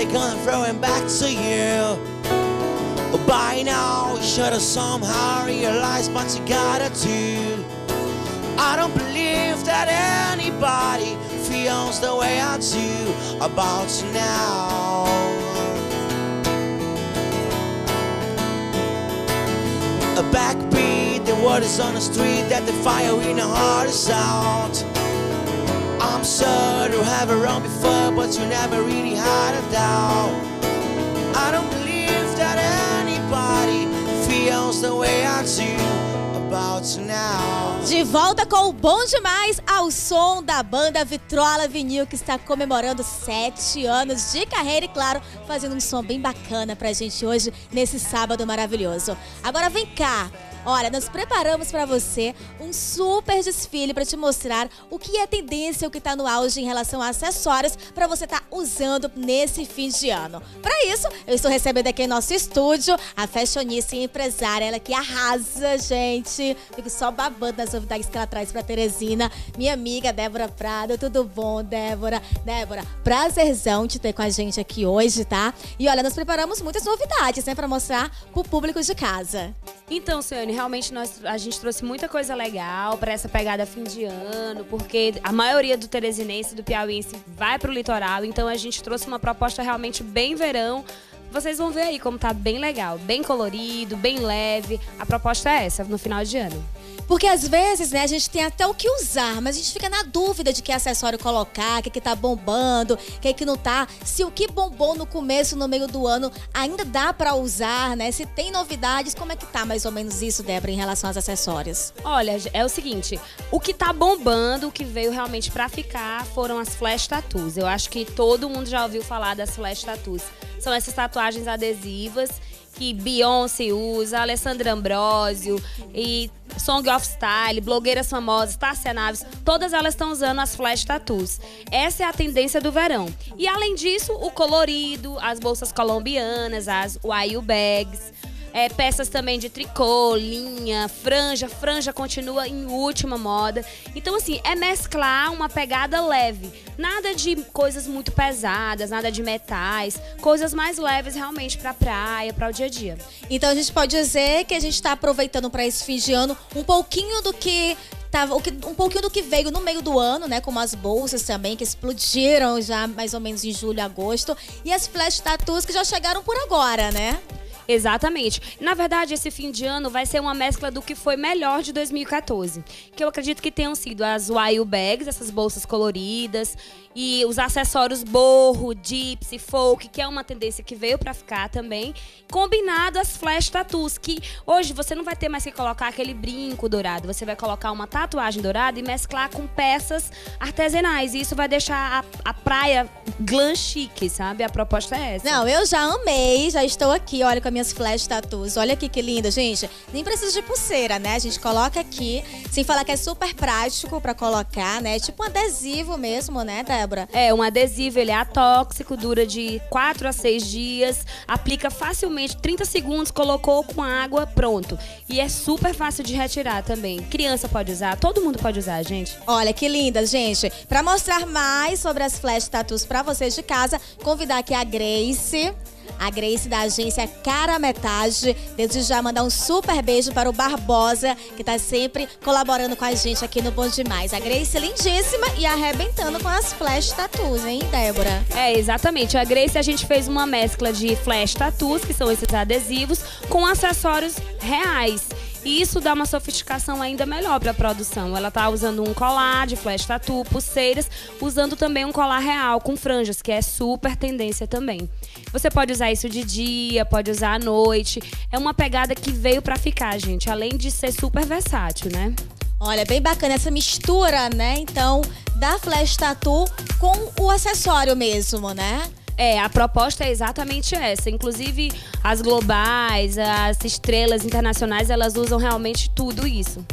they're gonna throw him back to you. By now, you should have somehow realized what you gotta do. I don't believe that anybody feels the way I do about you now. A backbeat, the word is on the street that the fire in the heart is out. I'm sure you have wrong before, but you never really had a doubt. I don't believe that anybody feels the way I do about you now. De volta com o Bom Demais ao som da banda Vitrola Vinil, que está comemorando sete anos de carreira e, claro, fazendo um som bem bacana pra gente hoje, nesse sábado maravilhoso. Agora vem cá. Olha, nós preparamos para você um super desfile para te mostrar o que é tendência, o que está no auge em relação a acessórios para você estar tá usando nesse fim de ano. Para isso, eu estou recebendo aqui em nosso estúdio a fashionista e empresária, ela que arrasa, gente. Fico só babando nas novidades que ela traz para Teresina. Minha amiga Débora Prado, tudo bom, Débora? Débora, prazerzão te ter com a gente aqui hoje, tá? E olha, nós preparamos muitas novidades, né, para mostrar pro público de casa. Então, Ciane, realmente nós, a gente trouxe muita coisa legal para essa pegada fim de ano, porque a maioria do teresinense, do piauiense, vai para o litoral, então a gente trouxe uma proposta realmente bem verão. Vocês vão ver aí como tá bem legal, bem colorido, bem leve. A proposta é essa, no final de ano. Porque às vezes, né, a gente tem até o que usar, mas a gente fica na dúvida de que acessório colocar, o que, que tá bombando, o que, que não tá. Se o que bombou no começo, no meio do ano, ainda dá para usar, né? Se tem novidades, como é que tá mais ou menos isso, Débora, em relação aos acessórios? Olha, é o seguinte, o que tá bombando, o que veio realmente para ficar, foram as flash tattoos. Eu acho que todo mundo já ouviu falar das flash tattoos. São essas tatuagens adesivas que Beyoncé usa, Alessandra Ambrosio e Song of Style, blogueiras famosas, Tássia Naves, todas elas estão usando as flash tattoos. Essa é a tendência do verão. E além disso, o colorido, as bolsas colombianas, as YU bags, é, peças também de tricô, linha, franja. Franja continua em última moda. Então, assim, é mesclar uma pegada leve. Nada de coisas muito pesadas, nada de metais. Coisas mais leves realmente pra praia, para o dia a dia. Então, a gente pode dizer que a gente está aproveitando para esse fim de ano um pouquinho do que tava um pouquinho do que veio no meio do ano, né? Como as bolsas também, que explodiram já mais ou menos em julho, agosto. E as flash tattoos que já chegaram por agora, né? Exatamente. Na verdade, esse fim de ano vai ser uma mescla do que foi melhor de 2014. Que eu acredito que tenham sido as Wild Bags, essas bolsas coloridas, e os acessórios borro, gypsy, folk, que é uma tendência que veio para ficar também, combinado as flash tattoos, que hoje você não vai ter mais que colocar aquele brinco dourado, você vai colocar uma tatuagem dourada e mesclar com peças artesanais, e isso vai deixar a, a praia glam chique, sabe? A proposta é essa. Não, eu já amei, já estou aqui, olha, com as minhas flash tattoos, olha aqui que linda, gente. Nem precisa de pulseira, né? A gente coloca aqui, sem falar que é super prático para colocar, né? Tipo um adesivo mesmo, né, da É, um adesivo, ele é atóxico, dura de 4 a 6 dias, aplica facilmente, 30 segundos, colocou com água, pronto. E é super fácil de retirar também. Criança pode usar, todo mundo pode usar, gente. Olha que linda, gente. Para mostrar mais sobre as flash tattoos para vocês de casa, convidar aqui a Grace a Grace da agência Cara Metade. Desde já mandar um super beijo para o Barbosa, que está sempre colaborando com a gente aqui no Bom Demais. A Grace lindíssima e arrebentando com as flash tattoos, hein, Débora? É, exatamente. A Grace a gente fez uma mescla de flash tattoos, que são esses adesivos, com acessórios reais. E isso dá uma sofisticação ainda melhor para a produção. Ela está usando um colar de flash tattoo, pulseiras, usando também um colar real com franjas, que é super tendência também. Você pode usar isso de dia, pode usar à noite. É uma pegada que veio para ficar, gente, além de ser super versátil, né? Olha, bem bacana essa mistura, né? Então, da flash tattoo com o acessório mesmo, né? É, a proposta é exatamente essa. Inclusive, as globais, as estrelas internacionais, elas usam realmente tudo isso.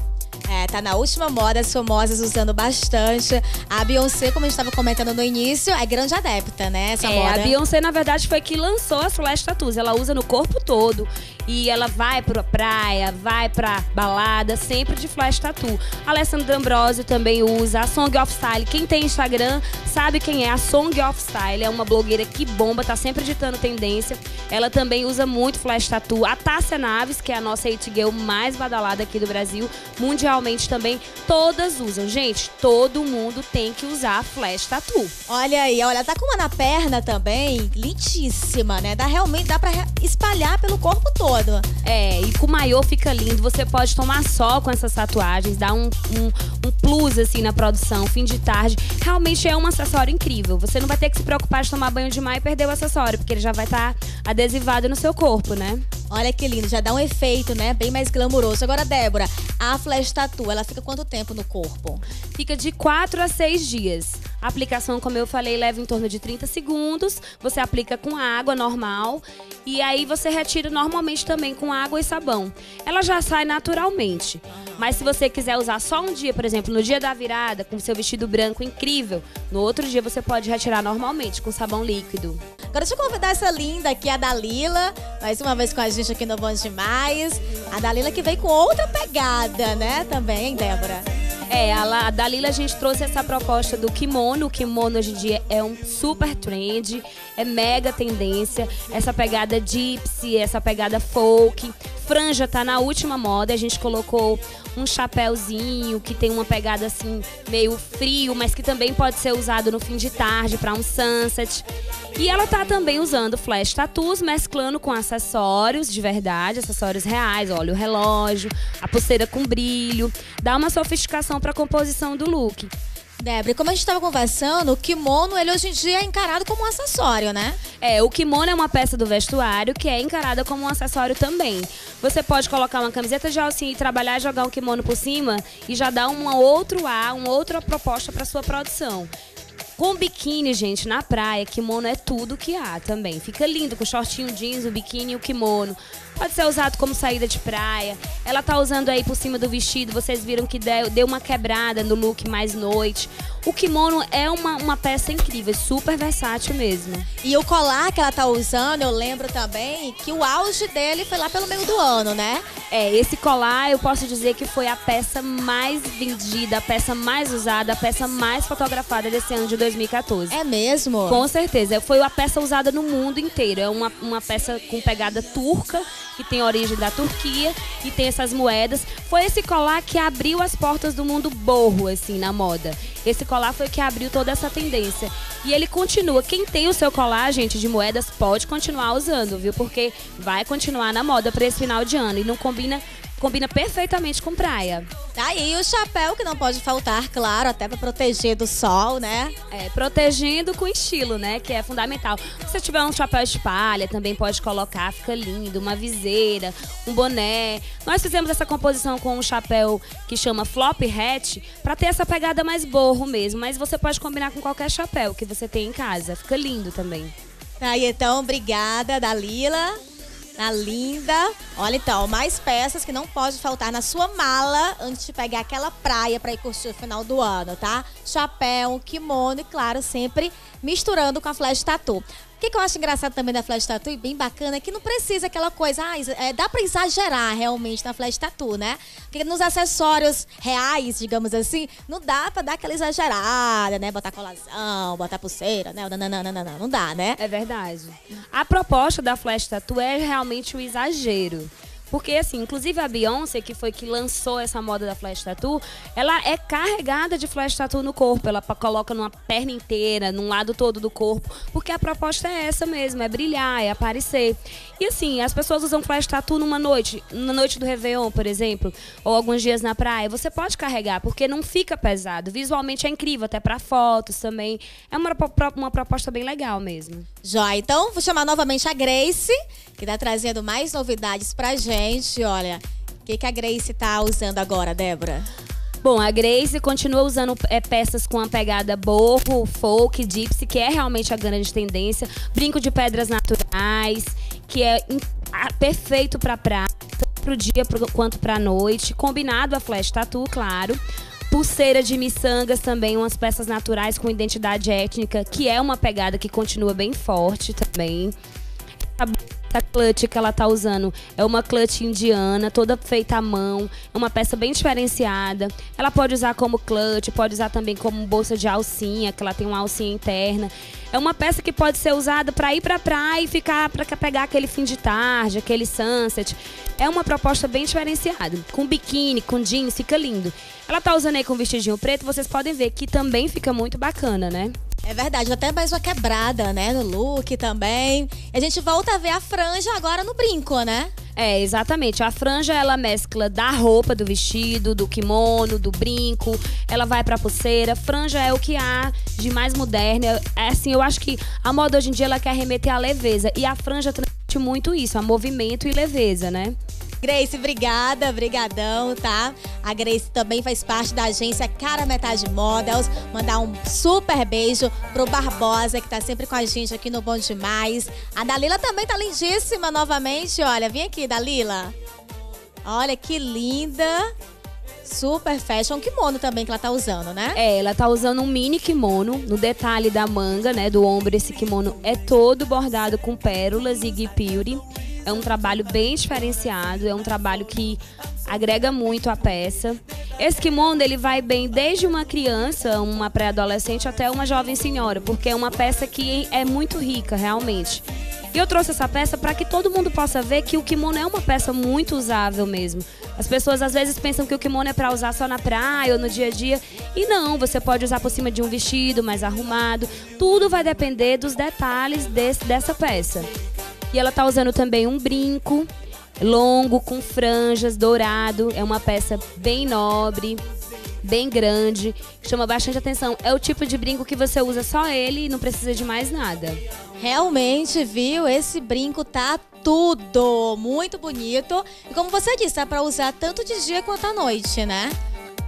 É, tá na última moda, as famosas usando bastante. A Beyoncé, como a gente estava comentando no início, é grande adepta, né? Essa é, moda. A Beyoncé, na verdade, foi que lançou as flash tattoos. Ela usa no corpo todo. E ela vai pra praia, vai pra balada, sempre de flash tattoo. Alessandra Ambrosio também usa, a Song of Style. Quem tem Instagram sabe quem é a Song of Style, é uma blogueira que bomba, tá sempre ditando tendência. Ela também usa muito flash tattoo. A Tássia Naves, que é a nossa it girl mais badalada aqui do Brasil, mundialmente também, todas usam. Gente, todo mundo tem que usar flash tattoo. Olha aí, olha, tá com uma na perna também, lindíssima, né? Dá realmente dá para espalhar pelo corpo todo. É, e com o maiô fica lindo. Você pode tomar sol com essas tatuagens, dar um, um, um plus assim na produção, fim de tarde. Realmente é um acessório incrível. Você não vai ter que se preocupar de tomar banho de mar e perder o acessório, porque ele já vai estar tá adesivado no seu corpo, né? Olha que lindo, já dá um efeito, né? Bem mais glamouroso. Agora, Débora, a flash tattoo, ela fica quanto tempo no corpo? Fica de 4 a 6 dias. A aplicação, como eu falei, leva em torno de 30 segundos. Você aplica com água normal e aí você retira normalmente também com água e sabão. Ela já sai naturalmente. Mas se você quiser usar só um dia, por exemplo, no dia da virada, com seu vestido branco incrível, no outro dia você pode retirar normalmente com sabão líquido. Agora deixa eu convidar essa linda aqui, a Dalila, mais uma vez com a gente aqui no Bom Demais. A Dalila que veio com outra pegada, né, também, Débora? É, a, Dalila a gente trouxe essa proposta do kimono. O kimono hoje em dia é um super trend, é mega tendência. Essa pegada gypsy, essa pegada folk. Franja tá na última moda. A gente colocou um chapéuzinho que tem uma pegada assim meio frio, mas que também pode ser usado no fim de tarde para um sunset. E ela tá também usando flash tattoos, mesclando com acessórios de verdade, acessórios reais, olha o relógio, a pulseira com brilho, dá uma sofisticação para a composição do look. Débora, como a gente estava conversando, o kimono, ele hoje em dia é encarado como um acessório, né? É, o kimono é uma peça do vestuário que é encarada como um acessório também. Você pode colocar uma camiseta de alcinha e trabalhar e jogar o kimono por cima e já dá um outro ar, uma outra proposta para sua produção. Com biquíni, gente, na praia, kimono é tudo que há também. Fica lindo com shortinho jeans, o biquíni e o kimono. Pode ser usado como saída de praia. Ela tá usando aí por cima do vestido, vocês viram que deu, uma quebrada no look mais noite. O kimono é uma, uma peça incrível, super versátil mesmo. E o colar que ela tá usando, eu lembro também que o auge dele foi lá pelo meio do ano, né? É, esse colar eu posso dizer que foi a peça mais vendida, a peça mais usada, a peça mais fotografada desse ano de 2014. É mesmo? Com certeza. Foi a peça usada no mundo inteiro. É uma, uma peça com pegada turca que tem origem da Turquia e tem essas moedas. Foi esse colar que abriu as portas do mundo borro, assim, na moda. Esse colar foi que abriu toda essa tendência. E ele continua. Quem tem o seu colar, gente, de moedas, pode continuar usando, viu? Porque vai continuar na moda para esse final de ano. E não combina combina perfeitamente com praia. Tá aí o chapéu que não pode faltar, claro, até para proteger do sol, né? É, protegendo com estilo, né? Que é fundamental. Se você tiver um chapéu de palha, também pode colocar, fica lindo, uma viseira, um boné. Nós fizemos essa composição com um chapéu que chama flop hat para ter essa pegada mais borro mesmo, mas você pode combinar com qualquer chapéu que você tem em casa. Fica lindo também. Tá aí então, obrigada, Dalila. Tá linda. Olha então, mais peças que não pode faltar na sua mala antes de pegar aquela praia para ir curtir o final do ano, tá? Chapéu, kimono e, claro, sempre misturando com a flash tattoo. O que, que, eu acho engraçado também da Flash Tattoo e bem bacana é que não precisa aquela coisa, ah, é, dá pra exagerar realmente na Flash Tattoo, né? Porque nos acessórios reais, digamos assim, não dá pra dar aquela exagerada, né? Botar colação, botar pulseira, né? Não, não, não, não, não, não dá, né? É verdade. A proposta da Flash Tattoo é realmente o exagero. Porque, assim, inclusive a Beyoncé, que foi que lançou essa moda da flash tattoo, ela é carregada de flash tattoo no corpo. Ela coloca numa perna inteira, num lado todo do corpo. Porque a proposta é essa mesmo, é brilhar, é aparecer. E assim, as pessoas usam flash tattoo numa noite, na noite do Réveillon, por exemplo, ou alguns dias na praia. Você pode carregar, porque não fica pesado. Visualmente é incrível, até para fotos também. É uma, uma proposta bem legal mesmo. Já, então vou chamar novamente a Grace, que está trazendo mais novidades pra gente gente, olha, o que, que a Grace tá usando agora, Débora? Bom, a Grace continua usando é, peças com a pegada boho, folk, gypsy, que é realmente a grande tendência. Brinco de pedras naturais, que é in, a, perfeito para praia, tanto pro dia pro, quanto pra noite. Combinado a flash tattoo, claro. Pulseira de miçangas também, umas peças naturais com identidade étnica, que é uma pegada que continua bem forte também. a clutch que ela tá usando é uma clutch indiana, toda feita à mão, é uma peça bem diferenciada. Ela pode usar como clutch, pode usar também como bolsa de alcinha, que ela tem uma alcinha interna. É uma peça que pode ser usada para ir para praia e ficar para pegar aquele fim de tarde, aquele sunset. É uma proposta bem diferenciada. Com biquíni, com jeans, fica lindo. Ela tá usando aí com vestidinho preto, vocês podem ver que também fica muito bacana, né? É verdade, até mais uma quebrada, né, no look também. A gente volta a ver a franja agora no brinco, né? É, exatamente. A franja ela mescla da roupa, do vestido, do kimono, do brinco. Ela vai pra pulseira. Franja é o que há de mais moderno. É assim, eu acho que a moda hoje em dia ela quer remeter à leveza. E a franja transmite muito isso, a movimento e leveza, né? Grace, obrigada, brigadão, tá? A Grace também faz parte da agência Cara Metade Models. Mandar um super beijo pro Barbosa, que tá sempre com a gente aqui no Bom Demais. A Dalila também tá lindíssima novamente, olha. Vem aqui, Dalila. Olha que linda. Super fashion kimono também que ela tá usando, né? É, ela tá usando um mini kimono. No detalhe da manga, né, do ombro, esse kimono é todo bordado com pérolas e guipure. É um trabalho bem diferenciado, é um trabalho que agrega muito a peça. Esse kimono ele vai bem desde uma criança, uma pré-adolescente até uma jovem senhora, porque é uma peça que é muito rica realmente. E eu trouxe essa peça para que todo mundo possa ver que o kimono é uma peça muito usável mesmo. As pessoas às vezes pensam que o kimono é para usar só na praia ou no dia a dia. E não, você pode usar por cima de um vestido mais arrumado. Tudo vai depender dos detalhes desse, dessa peça. E ela tá usando também um brinco longo com franjas, dourado. É uma peça bem nobre, bem grande, chama bastante atenção. É o tipo de brinco que você usa só ele e não precisa de mais nada. Realmente, viu? Esse brinco tá tudo muito bonito. E como você disse, dá para usar tanto de dia quanto à noite, né?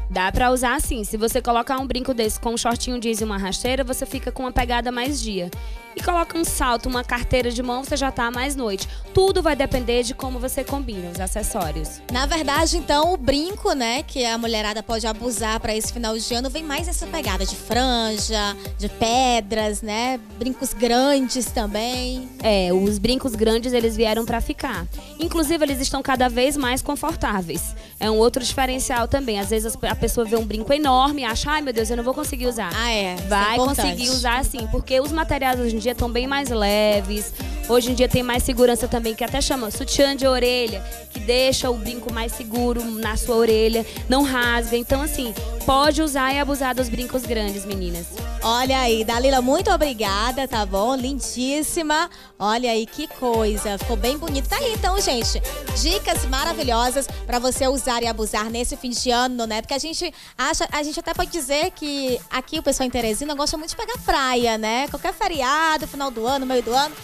Dá pra usar assim. Se você colocar um brinco desse com um shortinho jeans e uma rasteira, você fica com uma pegada mais dia e coloca um salto, uma carteira de mão, você já tá mais noite. Tudo vai depender de como você combina os acessórios. Na verdade, então, o brinco, né, que a mulherada pode abusar para esse final de ano, vem mais essa pegada de franja, de pedras, né? Brincos grandes também. É, os brincos grandes eles vieram para ficar. Inclusive, eles estão cada vez mais confortáveis. É um outro diferencial também. Às vezes a pessoa vê um brinco enorme e acha, ai meu Deus, eu não vou conseguir usar. Ah, é. Vai é conseguir usar sim, porque os materiais hoje em dia estão bem mais leves. Hoje em dia tem mais segurança também, que até chama sutiã de orelha, que deixa o brinco mais seguro na sua orelha, não rasga. Então, assim, pode usar e abusar dos brincos grandes, meninas. Olha aí, Dalila, muito obrigada, tá bom? Lindíssima. Olha aí que coisa, ficou bem bonito. Tá aí então, gente. Dicas maravilhosas para você usar e abusar nesse fim de ano, né? Porque a gente acha, a gente até pode dizer que aqui o pessoal em Teresina gosta muito de pegar praia, né? Qualquer feriado, final do ano, meio do ano,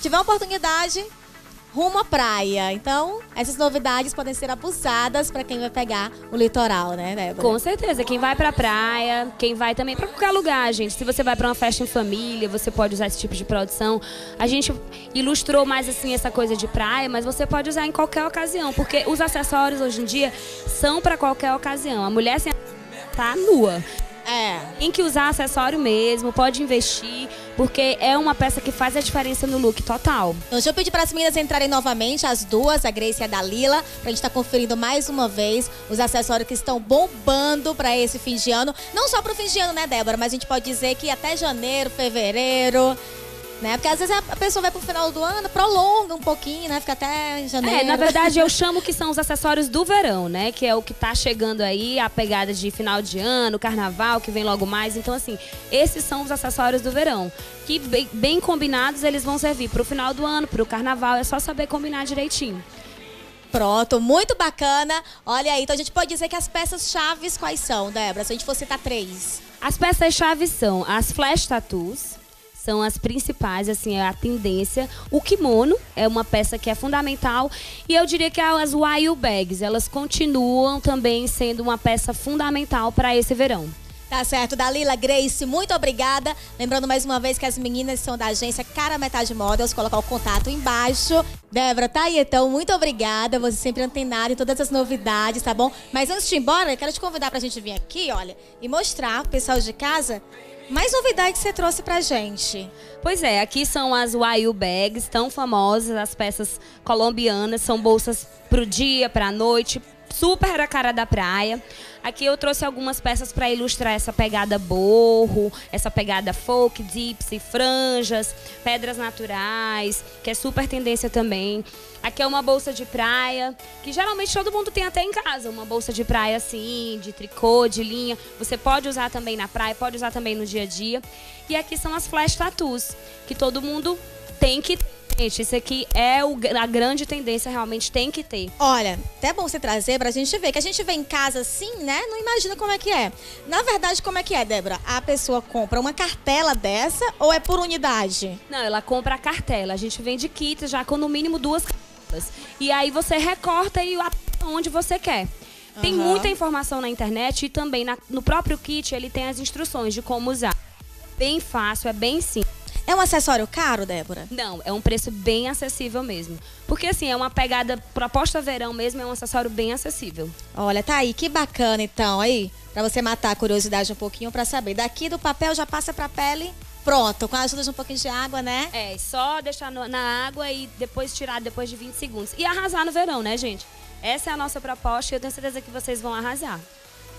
tiver oportunidade, rumo à praia. Então, essas novidades podem ser abusadas para quem vai pegar o litoral, né, Débora? Com certeza. Quem vai pra praia, quem vai também para qualquer lugar, gente. Se você vai para uma festa em família, você pode usar esse tipo de produção. A gente ilustrou mais assim essa coisa de praia, mas você pode usar em qualquer ocasião, porque os acessórios hoje em dia são para qualquer ocasião. A mulher sem tá nua. É. Tem que usar acessório mesmo, pode investir, porque é uma peça que faz a diferença no look total. Então, deixa eu pedir para as meninas entrarem novamente, as duas, a Grace e a Dalila, para a gente estar tá conferindo mais uma vez os acessórios que estão bombando para esse fim de ano. Não só para o fim de ano, né, Débora? Mas a gente pode dizer que até janeiro, fevereiro, né? Porque às vezes a pessoa vai pro final do ano, prolonga um pouquinho, né? Fica até janeiro. É, na verdade eu chamo que são os acessórios do verão, né? Que é o que tá chegando aí, a pegada de final de ano, carnaval, que vem logo mais. Então, assim, esses são os acessórios do verão. Que bem, bem combinados, eles vão servir pro final do ano, pro carnaval. É só saber combinar direitinho. Pronto, muito bacana. Olha aí, então a gente pode dizer que as peças chaves quais são, Débora? Se a gente for citar três. As peças chaves são as flash tattoos, são as principais, assim, é a tendência. O kimono é uma peça que é fundamental e eu diria que as wild bags, elas continuam também sendo uma peça fundamental para esse verão. Tá certo, Dalila, Grace, muito obrigada. Lembrando mais uma vez que as meninas são da agência Cara Metade Models, colocar o contato embaixo. Débora, tá aí então, muito obrigada. Você sempre antenada em todas as novidades, tá bom? Mas antes de ir embora, eu quero te convidar pra gente vir aqui, olha, e mostrar pro pessoal de casa Mais novidade que você trouxe pra gente. Pois é, aqui são as Wayu Bags, tão famosas, as peças colombianas, são bolsas pro dia, pra noite, super a cara da praia. Aqui eu trouxe algumas peças para ilustrar essa pegada borro, essa pegada folk, gypsy, franjas, pedras naturais, que é super tendência também. Aqui é uma bolsa de praia, que geralmente todo mundo tem até em casa, uma bolsa de praia assim, de tricô, de linha. Você pode usar também na praia, pode usar também no dia a dia. E aqui são as flash tattoos, que todo mundo tem que Gente, isso aqui é o, a grande tendência, realmente tem que ter. Olha, até bom você trazer pra gente ver, que a gente vê em casa assim, né? Não imagina como é que é. Na verdade, como é que é, Débora? A pessoa compra uma cartela dessa ou é por unidade? Não, ela compra a cartela. A gente vende kits já com no mínimo duas cartelas. E aí você recorta e onde você quer. Tem uhum. muita informação na internet e também na, no próprio kit ele tem as instruções de como usar. Bem fácil, é bem simples. É um acessório caro, Débora? Não, é um preço bem acessível mesmo. Porque assim, é uma pegada proposta verão mesmo, é um acessório bem acessível. Olha, tá aí, que bacana então aí, para você matar a curiosidade um pouquinho para saber. Daqui do papel já passa para pele. Pronto, com a ajuda de um pouquinho de água, né? É, só deixar no, na água e depois tirar depois de 20 segundos. E arrasar no verão, né, gente? Essa é a nossa proposta e eu tenho certeza que vocês vão arrasar.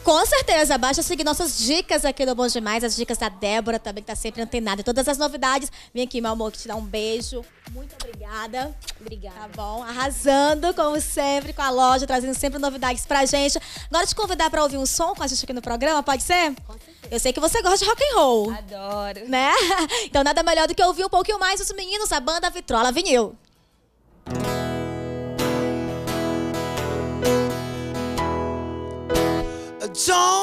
Com certeza, basta seguir nossas dicas aqui do Bom Demais, as dicas da Débora também, que tá sempre antenada todas as novidades. Vem aqui, meu amor, que te dá um beijo. Muito obrigada. Obrigada. Tá bom? Arrasando, como sempre, com a loja, trazendo sempre novidades pra gente. Agora te convidar pra ouvir um som com a gente aqui no programa, pode ser? Com certeza. Eu sei que você gosta de rock and roll. Adoro. Né? Então nada melhor do que ouvir um pouquinho mais os meninos da banda Vitrola Vinil. Don't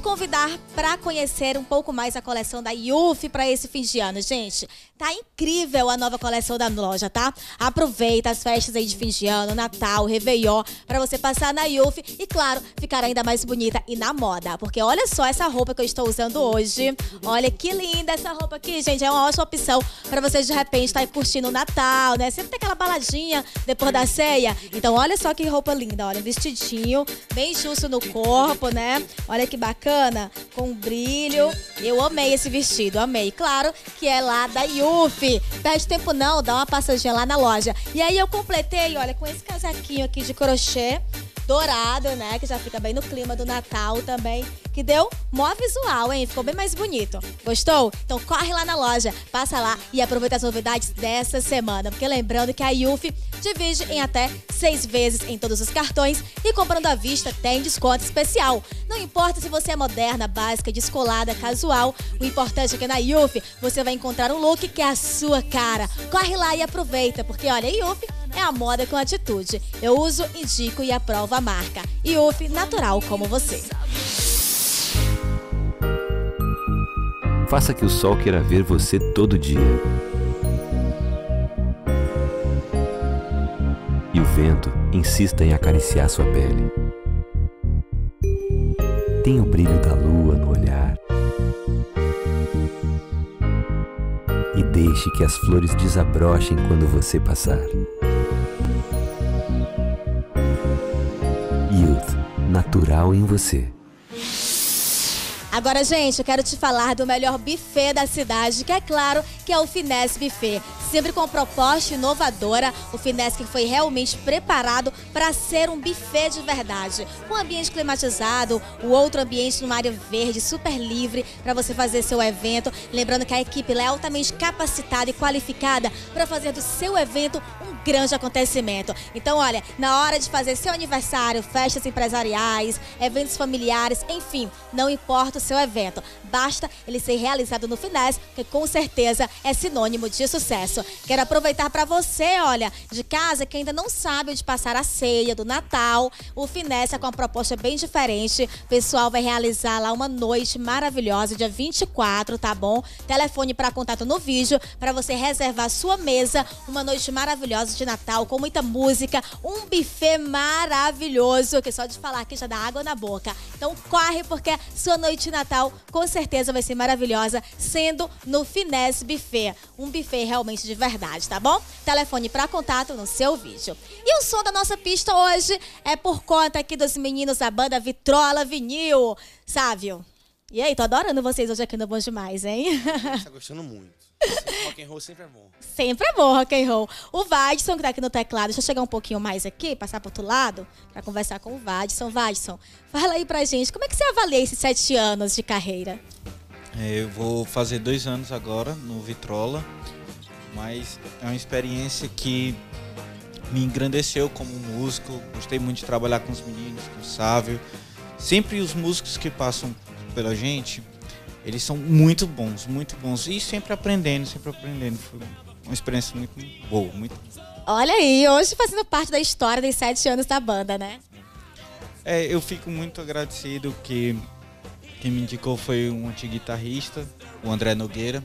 convidar para conhecer um pouco mais a coleção da Yufi para esse fim de ano, gente. Tá incrível a nova coleção da loja, tá? Aproveita as festas aí de fim de ano, Natal, Réveillon, para você passar na Yufi e, claro, ficar ainda mais bonita e na moda. Porque olha só essa roupa que eu estou usando hoje. Olha que linda essa roupa aqui, gente. É uma ótima opção para você de repente estar tá curtindo o Natal, né? Sempre tem aquela baladinha depois da ceia. Então, olha só que roupa linda. Olha, vestidinho, bem justo no corpo, né? Olha que bacana, com brilho. Eu amei esse vestido, amei. Claro que é lá da Yufi. Perde tempo não, dá uma passadinha lá na loja. E aí eu completei, olha, com esse casaquinho aqui de crochê dourado, né? Que já fica bem no clima do Natal também. Que deu mó visual, hein? Ficou bem mais bonito. Gostou? Então corre lá na loja, passa lá e aproveita as novidades dessa semana. Porque lembrando que a Yufi divide em até seis vezes em todos os cartões e comprando à vista tem desconto especial. Não importa se você é moderna, básica, descolada, casual, o importante é que na Yufi você vai encontrar um look que é a sua cara. Corre lá e aproveita, porque olha, a Yufi é a moda com atitude. Eu uso, indico e aprovo a marca. Yufi, natural como você. Faça que o sol queira ver você todo dia. E o vento insista em acariciar sua pele. Tem o brilho da lua no olhar. E deixe que as flores desabrochem quando você passar. Natural em você. Agora, gente, eu quero te falar do melhor buffet da cidade, que é claro que é o Finesse Buffet. Sempre com proposta inovadora, o Finesse foi realmente preparado para ser um buffet de verdade. Um ambiente climatizado, o outro ambiente numa área verde, super livre para você fazer seu evento. Lembrando que a equipe é altamente capacitada e qualificada para fazer do seu evento um grande acontecimento. Então, olha, na hora de fazer seu aniversário, festas empresariais, eventos familiares, enfim, não importa o seu evento. Basta ele ser realizado no Finesse, que com certeza é sinônimo de sucesso. Quero aproveitar para você, olha, de casa que ainda não sabe onde passar a ceia do Natal. O Finessa com uma proposta bem diferente. O pessoal vai realizar lá uma noite maravilhosa, dia 24, tá bom? Telefone para contato no vídeo para você reservar sua mesa. Uma noite maravilhosa de Natal com muita música, um buffet maravilhoso que só de falar aqui já dá água na boca. Então corre porque sua noite de Natal com certeza vai ser maravilhosa, sendo no Finesse Buffet. Um buffet realmente de verdade, tá bom? Telefone para contato no seu vídeo. E o som da nossa pista hoje é por conta aqui dos meninos da banda Vitrola Vinil. Sávio. E aí, tô adorando vocês hoje aqui no Bom Demais, hein? Tá gostando muito. Rock and roll sempre é bom. Sempre é bom rock and roll. O Vadson, que tá aqui no teclado, deixa eu chegar um pouquinho mais aqui, passar pro outro lado, para conversar com o Vadson. Vadson, fala aí pra gente, como é que você avalia esses sete anos de carreira? É, eu vou fazer dois anos agora no Vitrola, mas é uma experiência que me engrandeceu como músico. Gostei muito de trabalhar com os meninos, com o Sávio. Sempre os músicos que passam pela gente, eles são muito bons, muito bons. E sempre aprendendo, sempre aprendendo. Foi uma experiência muito boa, muito Olha aí, hoje fazendo parte da história dos sete anos da banda, né? É, eu fico muito agradecido que quem me indicou foi um antigo guitarrista, o André Nogueira,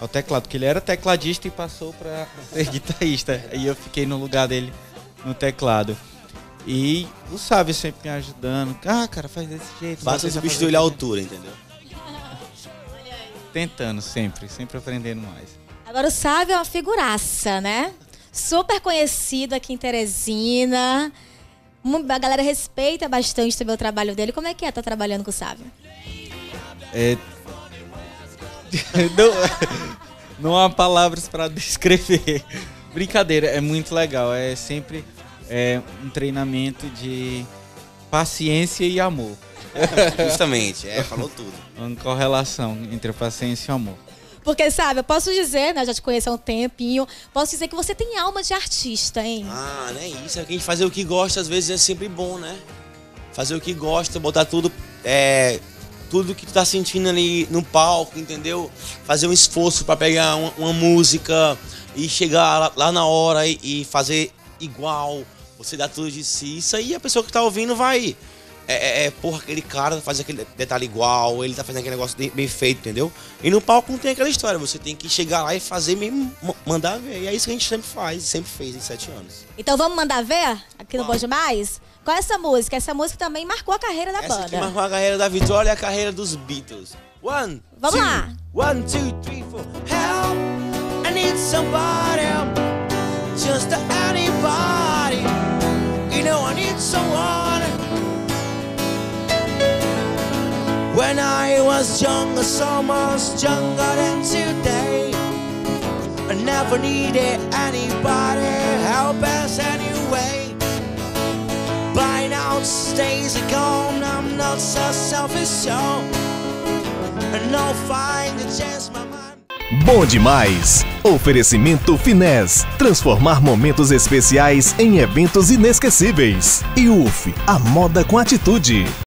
ao teclado, que ele era tecladista e passou para ser guitarrista. E eu fiquei no lugar dele no teclado. E o Sábio sempre me ajudando. Ah, cara, faz desse jeito. Basta você substituir a altura, entendeu? Tentando sempre, sempre aprendendo mais. Agora o Sávio é uma figuraça, né? Super conhecido aqui em Teresina. A galera respeita bastante também o trabalho dele. Como é que é estar trabalhando com o Sávio? É... não, não há palavras para descrever. Brincadeira, é muito legal. É sempre é, um treinamento de paciência e amor. Justamente, é, falou tudo. Uma correlação entre paciência e o amor. Porque, sabe, eu posso dizer, né? Já te conheço há um tempinho, posso dizer que você tem alma de artista, hein? Ah, né? Isso é que a gente fazer o que gosta, às vezes é sempre bom, né? Fazer o que gosta, botar tudo. É, tudo que tu tá sentindo ali no palco, entendeu? Fazer um esforço para pegar uma, uma, música e chegar lá, lá na hora e, e, fazer igual, você dá tudo de si. Isso aí a pessoa que tá ouvindo vai é, é, é, porra, aquele cara faz aquele detalhe igual, ele tá fazendo aquele negócio bem feito, entendeu? E no palco não tem aquela história, você tem que chegar lá e fazer mesmo, mandar ver. E é isso que a gente sempre faz, sempre fez em sete anos. Então vamos mandar ver aqui no Bom Demais? Qual é essa música? Essa música também marcou a carreira da essa banda. Essa marcou a carreira da Vitória e a carreira dos Beatles. One, vamos two, lá. One, two, three, four. Help, I need somebody, just anybody. You know I need someone. When I was younger, so much younger than today I never needed anybody help us anyway By now days are gone, I'm not so selfish so And I'll find a chance my mind Bom demais! Oferecimento Finés. Transformar momentos especiais em eventos inesquecíveis. E UF, a moda com atitude.